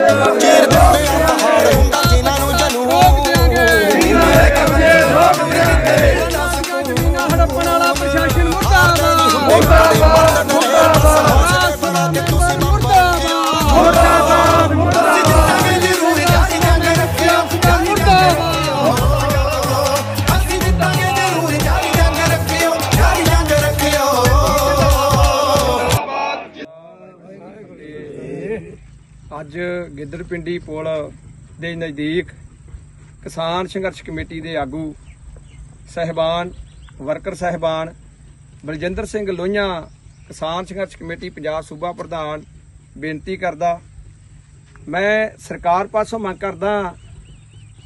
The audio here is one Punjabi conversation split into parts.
Get it, ਅੱਜ ਗਿੱਦੜਪਿੰਡੀ ਪੁਲ ਦੇ ਨਜ਼ਦੀਕ ਕਿਸਾਨ ਸੰਘਰਸ਼ ਕਮੇਟੀ ਦੇ ਆਗੂ ਸਹਿਬਾਨ, ਵਰਕਰ ਸਹਿਬਾਨ ਬਲਜਿੰਦਰ ਸਿੰਘ ਲੋਹੀਆਂ ਕਿਸਾਨ ਸੰਘਰਸ਼ ਕਮੇਟੀ ਪੰਜਾਬ ਸੂਬਾ ਪ੍ਰਧਾਨ ਬੇਨਤੀ ਕਰਦਾ। ਮੈਂ ਸਰਕਾਰ ਪਾਸੋਂ ਮੰਗ ਕਰਦਾ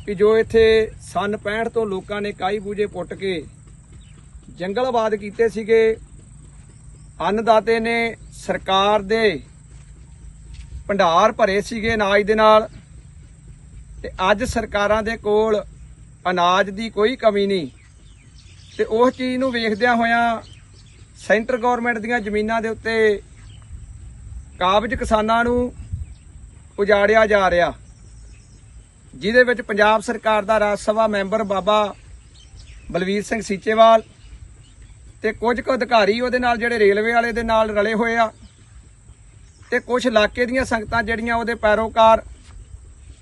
ਕਿ ਜੋ ਇੱਥੇ ਸਨ 65 ਤੋਂ ਲੋਕਾਂ ਨੇ ਕਾਈ ਬੂਝੇ ਪੁੱਟ ਕੇ ਜੰਗਲ ਆਬਾਦ ਕੀਤੇ ਸੀਗੇ, ਅੰਨਦਾਤੇ ਨੇ ਸਰਕਾਰ ਦੇ ਭੰਡਾਰ ਭਰੇ ਸੀਗੇ ਅਨਾਜ ਦੇ ਨਾਲ। ਤੇ ਅੱਜ ਸਰਕਾਰਾਂ ਦੇ ਕੋਲ ਅਨਾਜ ਦੀ ਕੋਈ ਕਮੀ ਨਹੀਂ। ਤੇ ਉਸ ਚੀਜ਼ ਨੂੰ ਵੇਖਦਿਆਂ ਹੋਇਆਂ ਸੈਂਟਰ ਗਵਰਨਮੈਂਟ ਦੀਆਂ ਜ਼ਮੀਨਾਂ ਦੇ ਉੱਤੇ ਕਾਬਜ ਕਿਸਾਨਾਂ ਨੂੰ ਉਜਾੜਿਆ ਜਾ ਰਿਹਾ। ਜਿਹਦੇ ਵਿੱਚ ਪੰਜਾਬ ਸਰਕਾਰ ਦਾ ਰਾਜ ਸਭਾ ਮੈਂਬਰ ਬਾਬਾ ਬਲਵੀਰ ਸਿੰਘ ਸੀਚੇਵਾਲ ਤੇ ਕੁਝ ਕੁ ਅਧਿਕਾਰੀ ਉਹਦੇ ਨਾਲ ਜਿਹੜੇ ਰੇਲਵੇ ਵਾਲੇ ਦੇ ਨਾਲ ਰਲੇ ਹੋਏ ਆ। ਤੇ ਕੁਝ ਇਲਾਕੇ ਦੀਆਂ ਸੰਗਤਾਂ ਜਿਹੜੀਆਂ ਉਹਦੇ ਪੈਰੋਕਾਰ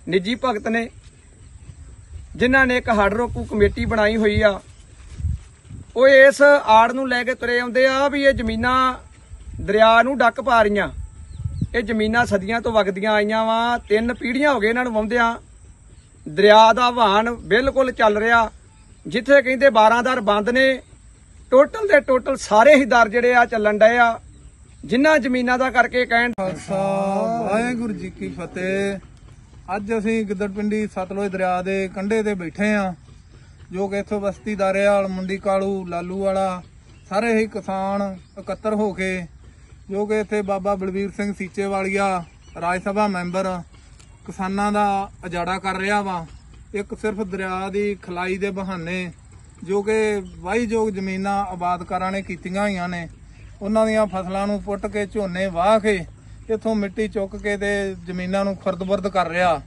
ਨਿੱਜੀ ਭਗਤ ਨੇ, ਜਿਨ੍ਹਾਂ ਨੇ ਇੱਕ ਹੜ ਰੋਕੂ ਕਮੇਟੀ ਬਣਾਈ ਹੋਈ ਆ, ਉਹ ਇਸ ਆੜ ਨੂੰ ਲੈ ਕੇ ਤੁਰੇ ਆਉਂਦੇ ਆ ਵੀ ਇਹ ਜ਼ਮੀਨਾਂ ਦਰਿਆ ਨੂੰ ਡੱਕ ਪਾ ਰਹੀਆਂ। ਇਹ ਜ਼ਮੀਨਾਂ ਸਦੀਆਂ ਤੋਂ ਵਗਦੀਆਂ ਆਈਆਂ ਵਾ, ਤਿੰਨ ਪੀੜ੍ਹੀਆਂ ਹੋ ਗਏ ਇਹਨਾਂ ਨੂੰ ਵਾਉਂਦਿਆਂ ਦਰਿਆ ਦਾ ਵਹਾਣ ਬਿਲਕੁਲ ਚੱਲ ਰਿਹਾ, ਜਿੱਥੇ ਕਹਿੰਦੇ 12 ਦਰ ਬੰਦ ਨੇ, ਟੋਟਲ ਦੇ ਟੋਟਲ ਸਾਰੇ ਹੀ ਦਰ ਜਿਹੜੇ ਆ ਚੱਲਣ ਡਏ ਆ। ਜਿਨ੍ਹਾਂ ਜ਼ਮੀਨਾਂ ਦਾ ਕਰਕੇ ਕਹਿਣ ਖਾਲਸਾ, ਵਾਹਿਗੁਰੂ ਜੀ ਕੀ ਫਤਿਹ। ਅੱਜ ਅਸੀਂ ਗਿੱਦੜਪਿੰਡੀ ਸਤਲੁਜ ਦਰਿਆ ਦੇ ਕੰਢੇ ਤੇ ਬੈਠੇ ਆ, ਜੋ ਕਿ ਇੱਥੋਂ ਬਸਤੀ ਦਾਰੇਵਾਲ ਮੁੰਡੀ ਕਾਲੂ, ਲਾਲੂ ਵਾਲਾ, ਸਾਰੇ ਹੀ ਕਿਸਾਨ ਇਕੱਤਰ ਹੋ ਕੇ, ਜੋ ਕਿ ਇੱਥੇ ਬਾਬਾ ਬਲਵੀਰ ਸਿੰਘ ਸੀਚੇ ਵਾਲੀਆ ਰਾਜ ਸਭਾ ਮੈਂਬਰ, ਕਿਸਾਨਾਂ ਦਾ ਅਜਾੜਾ ਕਰ ਰਿਹਾ ਵਾ। ਇੱਕ ਸਿਰਫ ਦਰਿਆ ਦੀ ਖਲਾਈ ਦੇ ਬਹਾਨੇ, ਜੋ ਕਿ ਵਾਹੀਯੋਗ ਜ਼ਮੀਨਾਂ ਆਬਾਦ ਆਬਾਦਕਾਰਾਂ ਨੇ ਕੀਤੀਆਂ ਹੋਈਆਂ ਨੇ। ਉਹਨਾਂ ਦੀਆਂ ਫਸਲਾਂ ਨੂੰ ਪੁੱਟ ਕੇ ਝੋਨੇ ਵਾਹ ਕੇ ਇੱਥੋਂ ਮਿੱਟੀ ਚੁੱਕ ਕੇ ਤੇ ਜ਼ਮੀਨਾਂ ਨੂੰ ਖੁਰਦ-ਬੁਰਦ ਕਰ ਰਿਹਾ,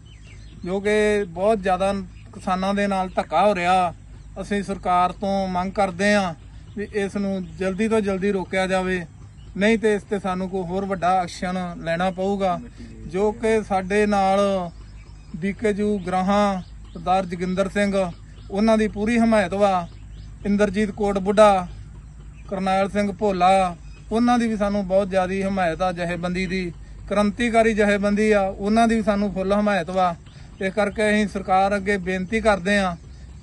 ਜੋ ਕਿ ਬਹੁਤ ਜ਼ਿਆਦਾ ਕਿਸਾਨਾਂ ਦੇ ਨਾਲ ਧੱਕਾ ਹੋ ਰਿਹਾ। ਅਸੀਂ ਸਰਕਾਰ ਤੋਂ ਮੰਗ ਕਰਦੇ ਹਾਂ ਵੀ ਇਸ ਨੂੰ ਜਲਦੀ ਤੋਂ ਜਲਦੀ ਰੋਕਿਆ ਜਾਵੇ, ਨਹੀਂ ਤੇ ਇਸ ਤੇ ਸਾਨੂੰ ਕੋਈ ਹੋਰ ਵੱਡਾ ਐਕਸ਼ਨ ਲੈਣਾ ਪਊਗਾ, ਜੋ ਕਿ ਸਾਡੇ ਨਾਲ ਬੀਕੇਜੂ ਗ੍ਰਾਹਾਂ ਸਰਦਾਰ ਜੋਗਿੰਦਰ ਸਿੰਘ, ਉਹਨਾਂ ਦੀ ਪੂਰੀ ਹਮਾਇਤ ਵਾ। ਇੰਦਰਜੀਤ ਕੋਟ ਬੁੱਢਾ ਕਰਨੈਲ ਸਿੰਘ ਭੋਲਾ, ਉਹਨਾਂ ਦੀ ਵੀ ਸਾਨੂੰ ਬਹੁਤ ਜ਼ਿਆਦੀ ਹਮਾਇਤ ਆ ਜਹੇਬੰਦੀ ਦੀ। ਕ੍ਰਾਂਤੀਕਾਰੀ ਜਹੇਬੰਦੀ ਆ, ਉਹਨਾਂ ਦੀ ਵੀ ਸਾਨੂੰ ਫੁੱਲ ਹਮਾਇਤ ਵਾ। ਇਸ ਕਰਕੇ ਅਸੀਂ ਸਰਕਾਰ ਅੱਗੇ ਬੇਨਤੀ ਕਰਦੇ ਆ,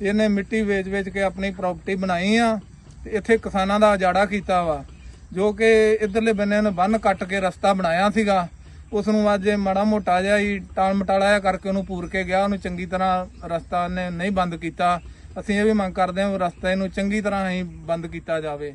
ਇਹਨੇ ਮਿੱਟੀ ਵੇਚ-ਵੇਚ ਕੇ ਆਪਣੀ ਪ੍ਰਾਪਰਟੀ ਬਣਾਈ ਆ, ਤੇ ਇੱਥੇ ਕਿਸਾਨਾਂ ਦਾ ਉਜਾੜਾ ਕੀਤਾ ਵਾ। ਜੋ ਕਿ ਇਧਰਲੇ ਬੰਨੇ ਨੂੰ ਬੰਨ ਕੱਟ ਕੇ ਰਸਤਾ ਬਣਾਇਆ ਸੀਗਾ ਉਸ ਨੂੰ ਅੱਜ ਮਾੜਾ ਮੋਟਾ ਜਿਹਾ ਹੀ ਟਾਲ ਮਟਾਲਾ ਕਰਕੇ ਉਹਨੂੰ ਪੂਰ ਕੇ ਗਿਆ, ਉਹਨੂੰ ਚੰਗੀ ਤਰ੍ਹਾਂ ਰਸਤਾ ਨੇ ਨਹੀਂ ਬੰਦ ਕੀਤਾ। ਅਸੀਂ ਇਹ ਵੀ ਮੰਗ ਕਰਦੇ ਹਾਂ ਰਸਤੇ ਨੂੰ ਚੰਗੀ ਤਰ੍ਹਾਂ ਹੀ ਬੰਦ ਕੀਤਾ ਜਾਵੇ।